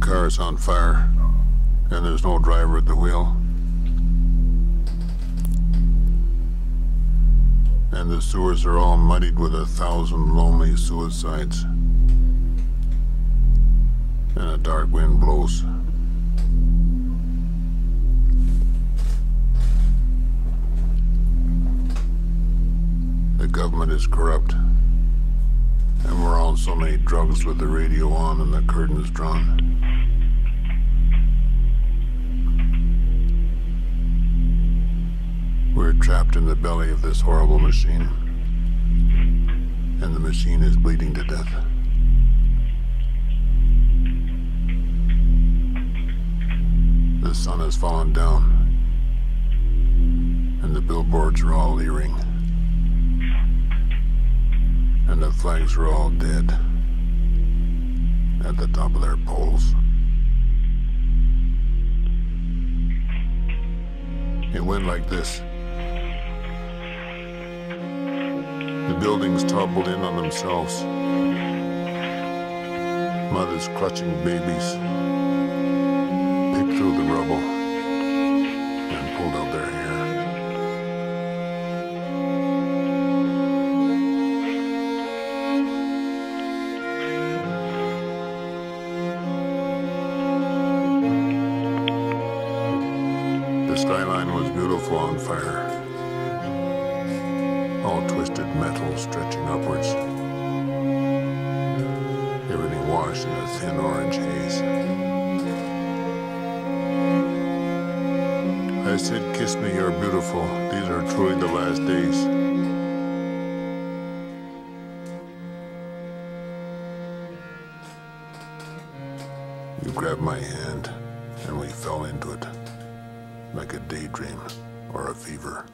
Car is on fire, and there's no driver at the wheel. And the sewers are all muddied with a thousand lonely suicides. And a dark wind blows. The government is corrupt. And we're on so many drugs with the radio on and the curtains drawn. Trapped in the belly of this horrible machine. And the machine is bleeding to death. The sun has fallen down. And the billboards are all leering. And the flags are all dead. At the top of their poles. It went like this. The buildings toppled in on themselves. Mothers clutching babies picked through the rubble and pulled out their hair. The skyline was beautiful on fire. All twisted metal stretching upwards. Everything washed in a thin orange haze. I said, Kiss me, you're beautiful. These are truly the last days. You grabbed my hand, and we fell into it like a daydream or a fever.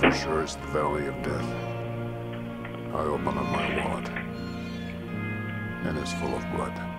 For sure it's the Valley of Death. I open up my wallet, and it's full of blood.